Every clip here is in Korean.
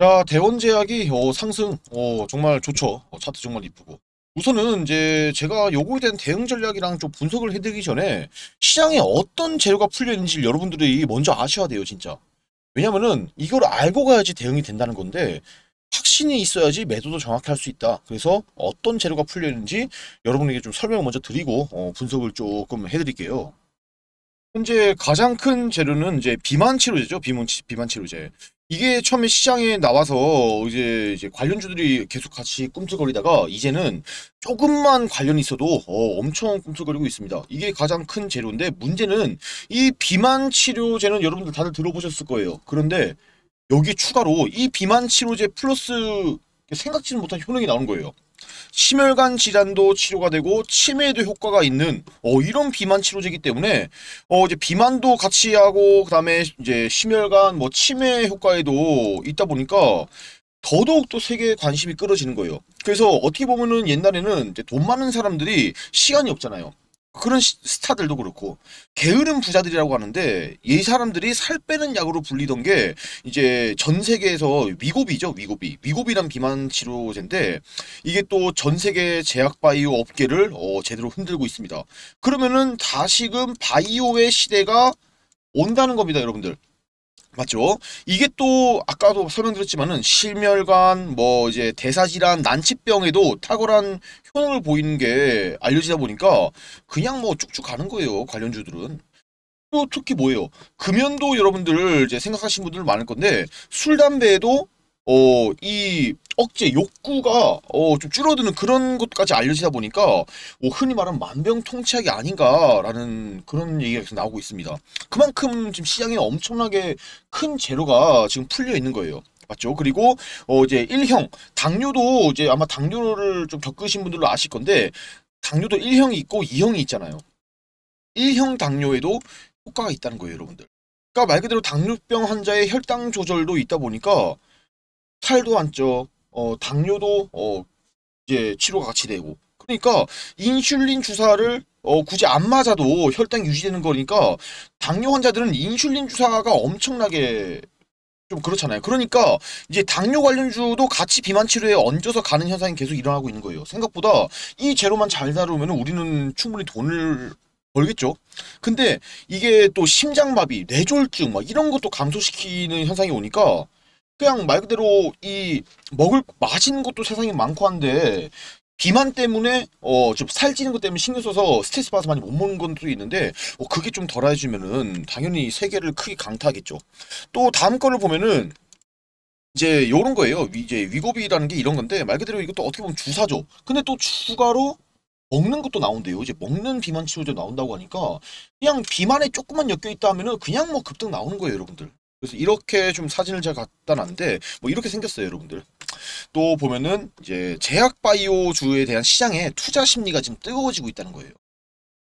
자, 대원제약이 어, 상승 어, 정말 좋죠. 어, 차트 정말 이쁘고. 우선은 이제 제가 요거에 대한 대응 전략이랑 좀 분석을 해드리기 전에 시장에 어떤 재료가 풀려 있는지 여러분들이 먼저 아셔야 돼요, 진짜. 왜냐면은 이걸 알고 가야지 대응이 된다는 건데 확신이 있어야지 매도도 정확히 할 수 있다. 그래서 어떤 재료가 풀려 있는지 여러분에게 좀 설명을 먼저 드리고 어, 분석을 조금 해드릴게요. 현재 가장 큰 재료는 이제 비만 치료제죠. 비만, 치- 비만 치료제. 이게 처음에 시장에 나와서 이제, 이제 관련주들이 계속 같이 꿈틀거리다가 이제는 조금만 관련이 있어도 어, 엄청 꿈틀거리고 있습니다. 이게 가장 큰 재료인데 문제는 이 비만 치료제는 여러분들 다들 들어보셨을 거예요. 그런데 여기 추가로 이 비만 치료제 플러스 생각지는 못한 효능이 나오는 거예요. 심혈관 질환도 치료가 되고 치매에도 효과가 있는 어, 이런 비만 치료제이기 때문에 어, 이제 비만도 같이 하고 그다음에 이제 심혈관 뭐 치매 효과에도 있다 보니까 더더욱 또 세계에 관심이 끌어지는 거예요. 그래서 어떻게 보면은 옛날에는 돈 많은 사람들이 시간이 없잖아요. 그런 시- 스타들도 그렇고 게으른 부자들이라고 하는데 이 사람들이 살 빼는 약으로 불리던 게 이제 전 세계에서 위고비죠 위고비 위고비란 비만 치료제인데 이게 또 전 세계 제약 바이오 업계를 어, 제대로 흔들고 있습니다. 그러면은 다시금 바이오의 시대가 온다는 겁니다, 여러분들. 맞죠? 이게 또 아까도 설명드렸지만은 심혈관 뭐 이제 대사질환 난치병에도 탁월한 효능을 보이는 게 알려지다 보니까 그냥 뭐 쭉쭉 가는 거예요 관련주들은 또 특히 뭐예요 금연도 여러분들 이제 생각하시는 분들 많을 건데 술 담배에도 어 이 억제 욕구가 어 좀 줄어드는 그런 것까지 알려지다 보니까 뭐 흔히 말하는 만병통치약이 아닌가라는 그런 얘기가 계속 나오고 있습니다. 그만큼 지금 시장에 엄청나게 큰 재료가 지금 풀려 있는 거예요. 맞죠? 그리고 어 이제 1형 당뇨도 이제 아마 당뇨를 좀 겪으신 분들도 아실 건데 당뇨도 1형이 있고 2형이 있잖아요. 1형 당뇨에도 효과가 있다는 거예요, 여러분들. 그러니까 말 그대로 당뇨병 환자의 혈당 조절도 있다 보니까 살도 안 쪄, 어 당뇨도 어 이제 치료가 같이 되고. 그러니까 인슐린 주사를 어 굳이 안 맞아도 혈당 유지되는 거니까 당뇨 환자들은 인슐린 주사가 엄청나게 좀 그렇잖아요. 그러니까 이제 당뇨 관련주도 같이 비만 치료에 얹어서 가는 현상이 계속 일어나고 있는 거예요. 생각보다 이 재료만 잘 다루면 우리는 충분히 돈을 벌겠죠. 근데 이게 또 심장마비, 뇌졸중 막 이런 것도 감소시키는 현상이 오니까 그냥 말 그대로 이 먹을 맛있는 것도 세상에 많고 한데 비만 때문에 어좀 살찌는 것 때문에 신경 써서 스트레스 받아서 많이 못 먹는 것도 있는데 어 그게 좀 덜해지면은 당연히 세계를 크게 강타하겠죠. 또 다음 거를 보면은 이제 요런 거예요. 위- 이제 위고비라는 게 이런 건데 말 그대로 이것도 어떻게 보면 주사죠. 근데 또 추가로 먹는 것도 나온대요. 이제 먹는 비만 치료제 나온다고 하니까 그냥 비만에 조금만 엮여 있다 하면은 그냥 뭐 급등 나오는 거예요, 여러분들. 그래서 이렇게 좀 사진을 제가 갖다 놨는데 뭐 이렇게 생겼어요, 여러분들. 또 보면은 이제 제약 바이오주에 대한 시장의 투자 심리가 지금 뜨거워지고 있다는 거예요.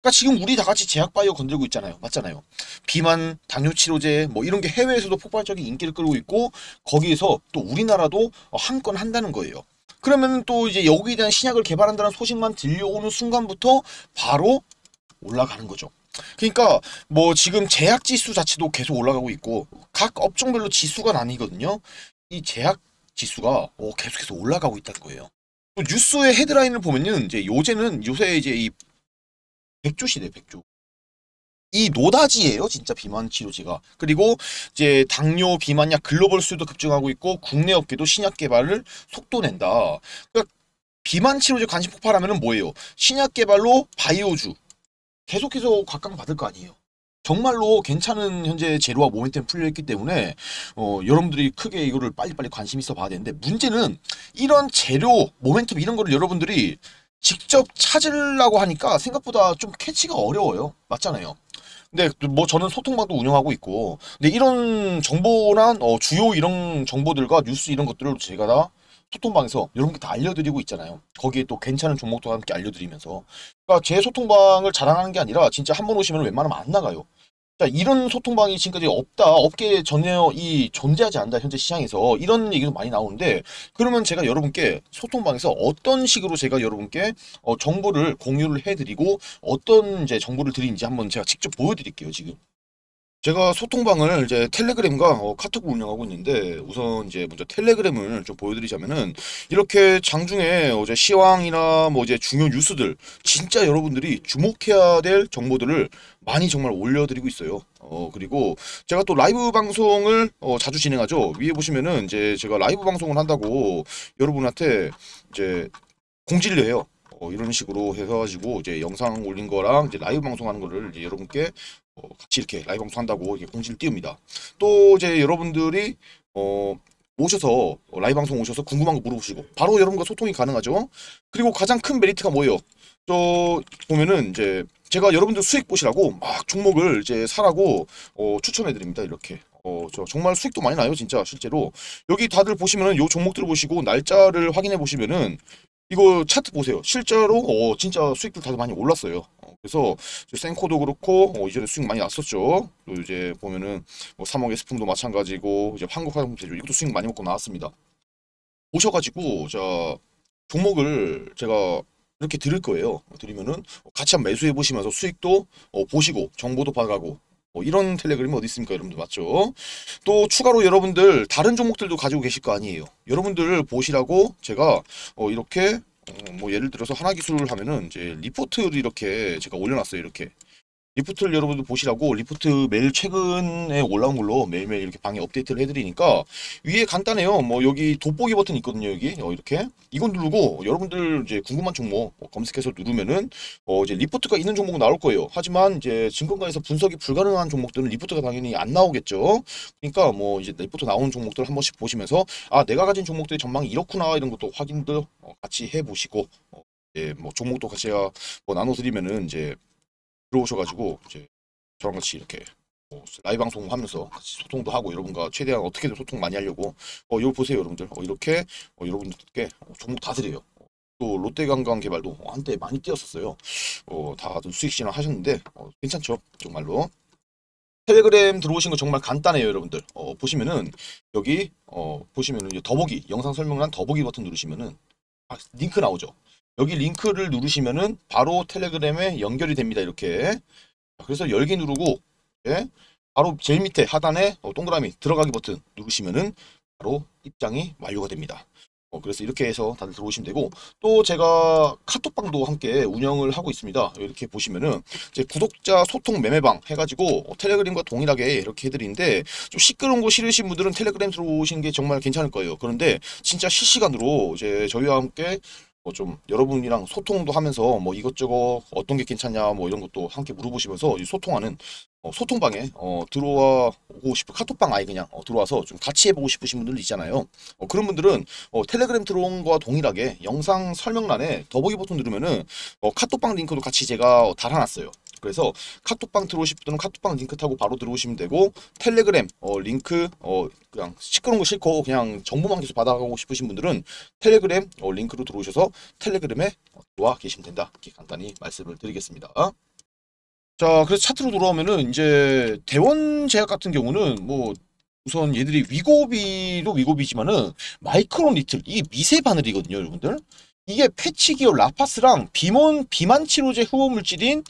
그러니까 지금 우리 다 같이 제약 바이오 건들고 있잖아요. 맞잖아요. 비만, 당뇨 치료제 뭐 이런 게 해외에서도 폭발적인 인기를 끌고 있고 거기에서 또 우리나라도 한 건 한다는 거예요. 그러면 또 이제 여기에 대한 신약을 개발한다는 소식만 들려오는 순간부터 바로 올라가는 거죠. 그러니까 뭐 지금 제약 지수 자체도 계속 올라가고 있고 각 업종별로 지수가 나뉘거든요. 이 제약 지수가 어, 계속해서 올라가고 있다는 거예요. 또 뉴스의 헤드라인을 보면은 이제 요새는 요새 이제 이 백조 시대 백조. 이 노다지예요, 진짜 비만 치료제가. 그리고 이제 당뇨 비만약 글로벌 수요도 급증하고 있고 국내 업계도 신약 개발을 속도 낸다. 그러니까 비만 치료제 관심 폭발하면은 뭐예요? 신약 개발로 바이오주 계속해서 각광받을 거 아니에요. 정말로 괜찮은 현재 재료와 모멘텀 풀려있기 때문에 어, 여러분들이 크게 이거를 빨리빨리 관심 있어 봐야 되는데 문제는 이런 재료, 모멘텀 이런 거를 여러분들이 직접 찾으려고 하니까 생각보다 좀 캐치가 어려워요. 맞잖아요. 근데 뭐 저는 소통방도 운영하고 있고 근데 이런 정보나 어, 주요 이런 정보들과 뉴스 이런 것들을 제가 다 소통방에서 여러분께 다 알려드리고 있잖아요. 거기에 또 괜찮은 종목도 함께 알려드리면서 그러니까 제 소통방을 자랑하는 게 아니라 진짜 한 번 오시면 웬만하면 안 나가요. 자, 이런 소통방이 지금까지 없다. 업계에 전혀 이 존재하지 않는다. 현재 시장에서 이런 얘기도 많이 나오는데 그러면 제가 여러분께 소통방에서 어떤 식으로 제가 여러분께 어, 정보를 공유를 해드리고 어떤 이제 정보를 드리는지 한번 제가 직접 보여드릴게요. 지금 제가 소통방을 이제 텔레그램과 어, 카톡을 운영하고 있는데 우선 이제 먼저 텔레그램을 좀 보여드리자면은 이렇게 장중에 어제 시황이나 뭐 이제 중요 뉴스들 진짜 여러분들이 주목해야 될 정보들을 많이 정말 올려드리고 있어요. 어 그리고 제가 또 라이브 방송을 어, 자주 진행하죠. 위에 보시면은 이제 제가 라이브 방송을 한다고 여러분한테 이제 공지를 해요. 어, 이런 식으로 해가지고 이제 영상 올린 거랑 이제 라이브 방송하는 거를 이제 여러분께 어, 같이 이렇게 라이브 방송한다고 이렇게 공지를 띄웁니다. 또 이제 여러분들이 어, 오셔서 어, 라이브 방송 오셔서 궁금한 거 물어보시고 바로 여러분과 소통이 가능하죠. 그리고 가장 큰 메리트가 뭐예요? 저 보면은 이제 제가 여러분들 수익 보시라고 막 종목을 이제 사라고 어, 추천해 드립니다. 이렇게. 어, 저 정말 수익도 많이 나요, 진짜 실제로. 여기 다들 보시면은 요 종목들 을 보시고 날짜를 확인해 보시면은 이거 차트 보세요. 실제로 어, 진짜 수익들 다들 많이 올랐어요. 어, 그래서 센코도 그렇고 어, 이전에 수익 많이 났었죠. 또 이제 보면은 뭐 3억 S품도 마찬가지고 이제 한국 화장품 제조 이것도 수익 많이 먹고 나왔습니다. 오셔가지고 자 종목을 제가 이렇게 드릴 거예요. 드리면은 같이 한번 매수해 보시면서 수익도 어, 보시고 정보도 받아가고 뭐 이런 텔레그램이 어디 있습니까 여러분들 맞죠? 또 추가로 여러분들 다른 종목들도 가지고 계실 거 아니에요. 여러분들 보시라고 제가 어 이렇게 어 뭐 예를 들어서 하나 기술을 하면은 이제 리포트를 이렇게 제가 올려놨어요 이렇게 리포트를 여러분들 보시라고 리포트 매일 최근에 올라온 걸로 매일매일 이렇게 방에 업데이트를 해드리니까 위에 간단해요. 뭐 여기 돋보기 버튼 있거든요. 여기 어, 이렇게 이건 누르고 여러분들 이제 궁금한 종목 뭐 검색해서 누르면은 어 이제 리포트가 있는 종목은 나올 거예요. 하지만 이제 증권가에서 분석이 불가능한 종목들은 리포트가 당연히 안 나오겠죠. 그러니까 뭐 이제 리포트 나오는 종목들 한 번씩 보시면서 아 내가 가진 종목들의 전망이 이렇구나 이런 것도 확인도 어, 같이 해보시고 어, 예, 뭐 종목도 같이 뭐 나눠드리면은 이제 들어오셔가지고 이제 저랑 같이 이렇게 뭐 라이브 방송 하면서 같이 소통도 하고 여러분과 최대한 어떻게든 소통 많이 하려고 어 이거 보세요 여러분들. 어, 이렇게 어, 여러분들께 어, 종목 다 드려요. 어, 또 롯데관광 개발도 한때 많이 뛰었었어요. 어 다들 수익 실현 하셨는데 어, 괜찮죠 정말로. 텔레그램 들어오신 거 정말 간단해요 여러분들. 어 보시면은 여기 어 보시면은 이제 더보기 영상 설명란 더보기 버튼 누르시면은 아, 링크 나오죠 여기 링크를 누르시면은 바로 텔레그램에 연결이 됩니다. 이렇게. 그래서 열기 누르고 예, 바로 제일 밑에 하단에 어, 동그라미 들어가기 버튼 누르시면은 바로 입장이 완료가 됩니다. 어, 그래서 이렇게 해서 다들 들어오시면 되고 또 제가 카톡방도 함께 운영을 하고 있습니다. 이렇게 보시면은 이제 구독자 소통 매매방 해가지고 어, 텔레그램과 동일하게 이렇게 해드리는데 좀 시끄러운 거 싫으신 분들은 텔레그램 들어오시는 게 정말 괜찮을 거예요. 그런데 진짜 실시간으로 이제 저희와 함께 뭐 좀 여러분이랑 소통도 하면서 뭐 이것저것 어떤 게 괜찮냐 뭐 이런 것도 함께 물어보시면서 소통하는 어, 소통방에 어, 들어와 오고 싶은 카톡방 아예 그냥 어, 들어와서 좀 같이 해보고 싶으신 분들 있잖아요. 어, 그런 분들은 어, 텔레그램 들어온 거와 동일하게 영상 설명란에 더보기 버튼 누르면은 어, 카톡방 링크도 같이 제가 달아놨어요. 그래서 카톡방 들어오실 분들은 카톡방 링크 타고 바로 들어오시면 되고 텔레그램 어, 링크 어, 그냥 시끄러운 거 싫고 그냥 정보만 계속 받아가고 싶으신 분들은 텔레그램 어, 링크로 들어오셔서 텔레그램에 들어와 계시면 된다. 이렇게 간단히 말씀을 드리겠습니다. 자, 그래서 차트로 돌아오면은 이제 대원 제약 같은 경우는 뭐 우선 얘들이 위고비도 위고비지만은 microneedle 이게 미세 바늘이거든요, 여러분들. 이게 패치기업 라파스랑 비몬 비만 치료제 후보 물질인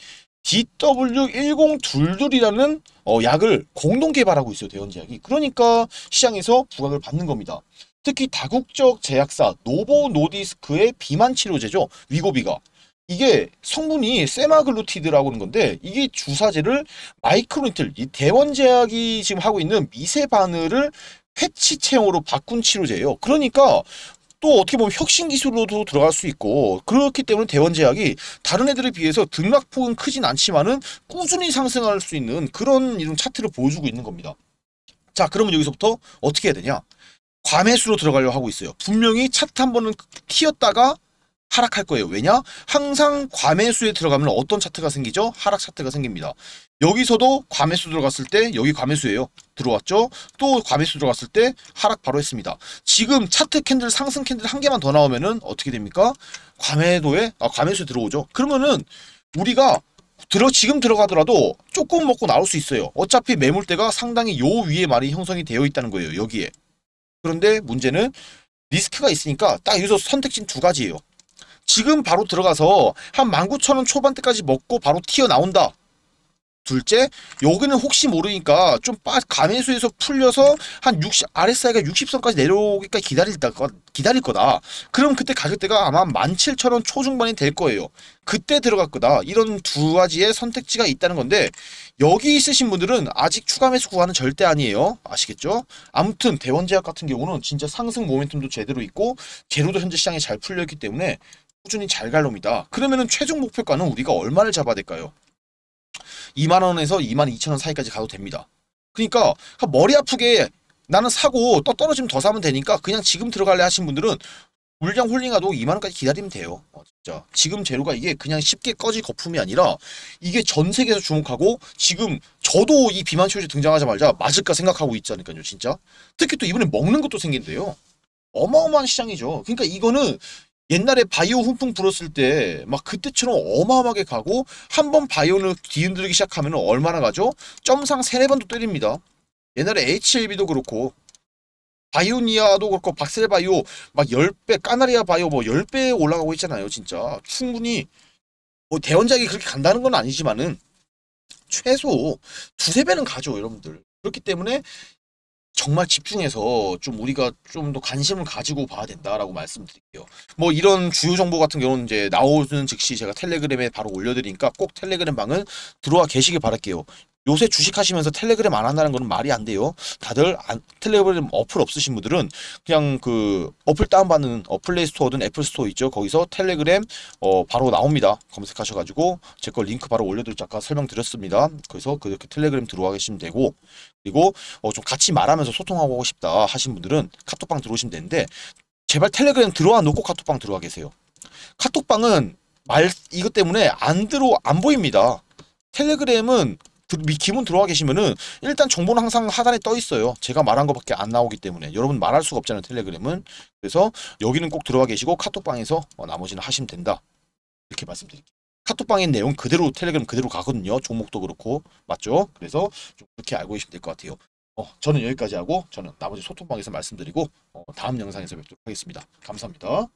DW1022이라는 어, 약을 공동 개발하고 있어요, 대원제약이. 그러니까 시장에서 부각을 받는 겁니다. 특히 다국적 제약사 노보 노디스크의 비만 치료제죠, 위고비가. 이게 성분이 세마글루티드라고 하는 건데 이게 주사제를 microneedle 이 대원제약이 지금 하고 있는 미세 바늘을 패치 체형으로 바꾼 치료제예요. 그러니까 또 어떻게 보면 혁신 기술로도 들어갈 수 있고 그렇기 때문에 대원제약이 다른 애들에 비해서 등락폭은 크진 않지만은 꾸준히 상승할 수 있는 그런 이런 차트를 보여주고 있는 겁니다. 자 그러면 여기서부터 어떻게 해야 되냐? 과매수로 들어가려고 하고 있어요. 분명히 차트 한 번은 튀었다가 하락할 거예요. 왜냐? 항상 과매수에 들어가면 어떤 차트가 생기죠? 하락 차트가 생깁니다. 여기서도 과매수 들어갔을 때 여기 과매수예요. 들어왔죠? 또 과매수 들어갔을 때 하락 바로 했습니다. 지금 차트 candle 상승 candle 한 개만 더 나오면은 어떻게 됩니까? 과매도에 아, 과매수 들어오죠. 그러면은 우리가 들어 지금 들어가더라도 조금 먹고 나올 수 있어요. 어차피 매물대가 상당히 요 위에 많이 형성이 되어 있다는 거예요. 여기에. 그런데 문제는 리스크가 있으니까 딱 여기서 선택지는 두 가지예요. 지금 바로 들어가서 한 19,000원 초반대까지 먹고 바로 튀어나온다. 둘째, 여기는 혹시 모르니까 좀 빠, 감해수에서 풀려서 한 60, RSI가 60선까지 내려오기까지 기다릴, 다, 기다릴 거다. 그럼 그때 가격대가 아마 17,000원 초중반이 될 거예요. 그때 들어갈 거다. 이런 두 가지의 선택지가 있다는 건데, 여기 있으신 분들은 아직 추가 매수 구간은 절대 아니에요. 아시겠죠? 아무튼 대원제약 같은 경우는 진짜 상승 모멘텀도 제대로 있고, 재료도 현재 시장에 잘 풀려있기 때문에 꾸준히 잘 갈 놈이다. 그러면은 최종 목표가는 우리가 얼마를 잡아야 될까요? 2만원에서 2만 2천원 사이까지 가도 됩니다. 그러니까 머리 아프게 나는 사고 또 떨어지면 더 사면 되니까 그냥 지금 들어갈래 하신 분들은 물량 홀링하도 2만원까지 기다리면 돼요. 어, 진짜. 지금 재료가 이게 그냥 쉽게 꺼질 거품이 아니라 이게 전 세계에서 주목하고 지금 저도 이 비만 치료제 등장하자마자 맞을까 생각하고 있자니까요. 진짜. 특히 또 이번에 먹는 것도 생긴대요. 어마어마한 시장이죠. 그러니까 이거는 옛날에 바이오 훈풍 불었을 때 막 그때처럼 어마어마하게 가고 한 번 바이오를 뒤흔들기 시작하면 얼마나 가죠? 점상 세네 번도 때립니다. 옛날에 HLB도 그렇고 바이오니아도 그렇고 박셀 바이오 막 10배 까나리아 바이오 뭐 10배 올라가고 있잖아요 진짜 충분히 뭐 대원작이 그렇게 간다는 건 아니지만은 최소 두세 배는 가죠 여러분들 그렇기 때문에 정말 집중해서 좀 우리가 좀 더 관심을 가지고 봐야 된다라고 말씀드릴게요. 뭐 이런 주요 정보 같은 경우는 이제 나오는 즉시 제가 텔레그램에 바로 올려드리니까 꼭 텔레그램 방은 들어와 계시길 바랄게요. 요새 주식하시면서 텔레그램 안 한다는 거는 말이 안 돼요. 다들 안, 텔레그램 어플 없으신 분들은 그냥 그 어플 다운받는 어, 플레이 스토어든 애플 스토어 있죠. 거기서 텔레그램 어, 바로 나옵니다. 검색하셔가지고 제 거 링크 바로 올려드렸죠. 아까 설명드렸습니다. 그래서 그렇게 텔레그램 들어와 계시면 되고 그리고 어, 좀 같이 말하면서 소통하고 싶다 하신 분들은 카톡방 들어오시면 되는데 제발 텔레그램 들어와 놓고 카톡방 들어와 계세요. 카톡방은 말 이것 때문에 안 들어 안 보입니다. 텔레그램은 기본 들어와 계시면은 일단 정보는 항상 하단에 떠 있어요. 제가 말한 것밖에 안 나오기 때문에 여러분 말할 수가 없잖아요. 텔레그램은 그래서 여기는 꼭 들어와 계시고 카톡방에서 어, 나머지는 하시면 된다. 이렇게 말씀드릴게요. 카톡방의 내용 그대로 텔레그램 그대로 가거든요. 종목도 그렇고 맞죠? 그래서 좀 그렇게 알고 계시면 될 것 같아요. 어, 저는 여기까지 하고 저는 나머지 소통방에서 말씀드리고 어, 다음 영상에서 뵙도록 하겠습니다. 감사합니다.